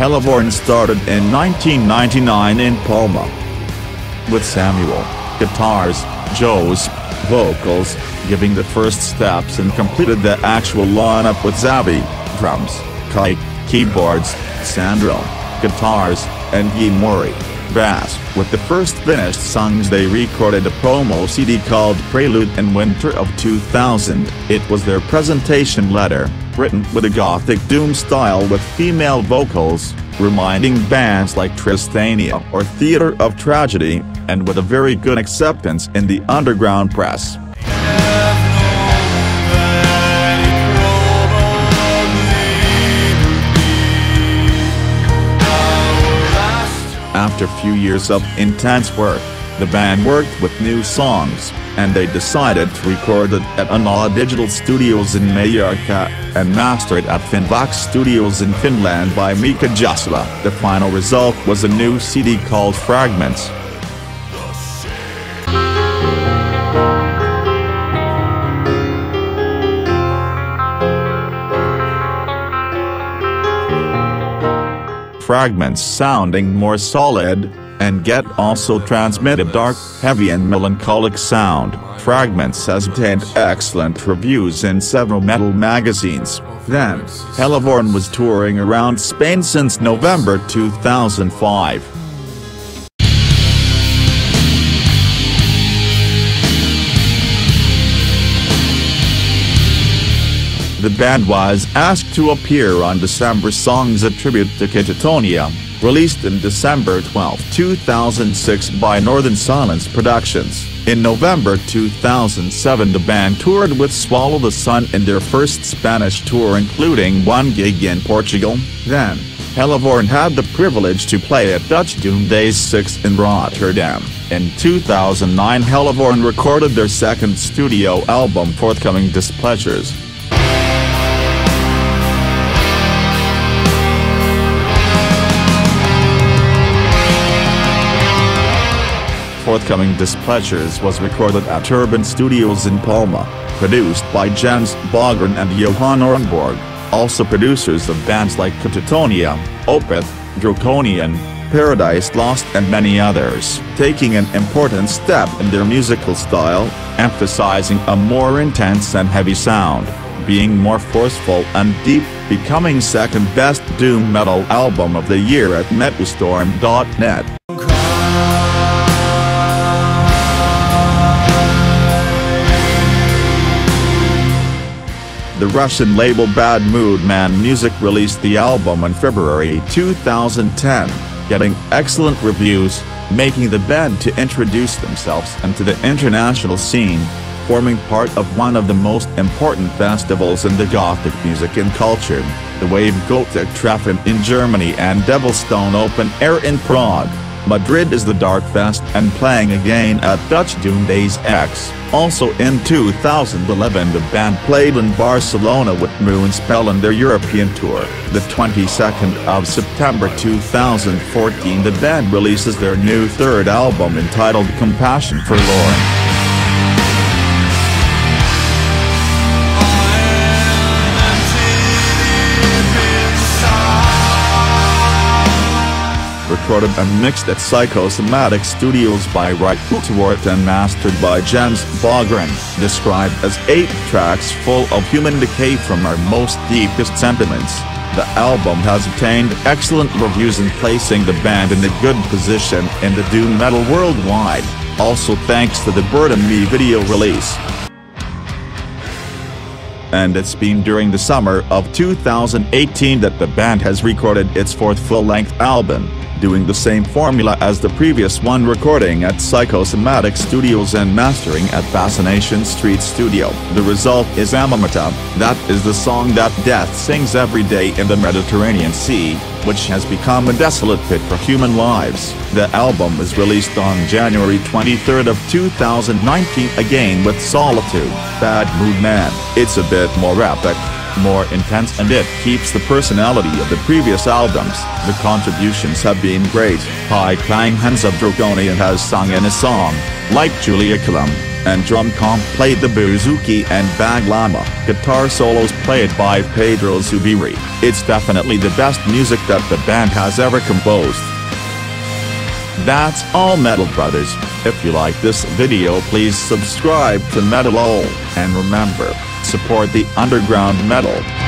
Helevorn started in 1999 in Palma. With Samuel, guitars, Joe's, vocals, giving the first steps and completed the actual lineup with Zabi, drums, Kai, keyboards, Sandro, guitars, and Guy Mori, With the first finished songs they recorded a promo CD called Prelude in winter of 2000. It was their presentation letter, written with a gothic doom style with female vocals, reminding bands like Tristania or Theatre of Tragedy, and with a very good acceptance in the underground press. After few years of intense work, the band worked with new songs, and they decided to record it at Anala Digital Studios in Mallorca, and master it at Finnvox Studios in Finland by Mika Jussila. The final result was a new CD called Fragments. Fragments sounding more solid, and get also transmit a dark, heavy and melancholic sound. Fragments has obtained excellent reviews in several metal magazines. Then, Helevorn was touring around Spain since November 2005. The band was asked to appear on December Songs a tribute to Katatonia, released in December 12, 2006 by Northern Silence Productions. In November 2007 the band toured with Swallow the Sun in their first Spanish tour including one gig in Portugal. Then, Helevorn had the privilege to play at Dutch Doom Days 6 in Rotterdam. In 2009 Helevorn recorded their second studio album forthcoming Displeasures. Forthcoming Displeasures was recorded at Urban Studios in Palma, produced by Jens Bogren and Johan Örnborg, also producers of bands like Katatonia, Opeth, Draconian, Paradise Lost and many others, taking an important step in their musical style, emphasizing a more intense and heavy sound, being more forceful and deep, becoming second best doom metal album of the year at Metalstorm.net. The Russian label Bad Mood Man Music released the album in February 2010, getting excellent reviews, making the band to introduce themselves into the international scene, forming part of one of the most important festivals in the Gothic music and culture, the Wave Gothic Treffen in Germany and Devilstone Open Air in Prague. Madrid is the Dark Fest and playing again at Dutch Doom Days X. Also in 2011 the band played in Barcelona with Moonspell on their European tour. The 22nd of September 2014 the band releases their new third album entitled Compassion Forlorn. Recorded and mixed at Psychosomatic Studios by Right Towards and mastered by Jens Bogren, described as eight tracks full of human decay from our most deepest sentiments. The album has obtained excellent reviews and placing the band in a good position in the doom metal worldwide, also thanks to the Burden Me video release. And it's been during the summer of 2018 that the band has recorded its fourth full-length album doing the same formula as the previous one recording at Psychosomatic Studios and mastering at Fascination Street Studio. The result is Aamamata, that is the song that death sings every day in the Mediterranean Sea, which has become a desolate pit for human lives. The album is released on January 23 of 2019 again with Solitude, Bad Mood Man. It's a bit more epic more intense and it keeps the personality of the previous albums. The contributions have been great. Heike Langhans of Draconian has sung in a song, like Julia Killam, and drum comp played the bouzouki and baglama. Guitar solos played by Pedro Zubiri. It's definitely the best music that the band has ever composed. That's all Metal Brothers, if you like this video please subscribe to Metal All, and remember, support the underground metal.